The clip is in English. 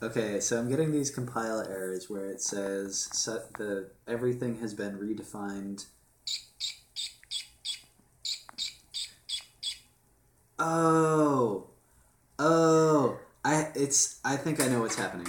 Okay, so I'm getting these compile errors where it says set the everything has been redefined. Oh, oh, I it's I think I know what's happening.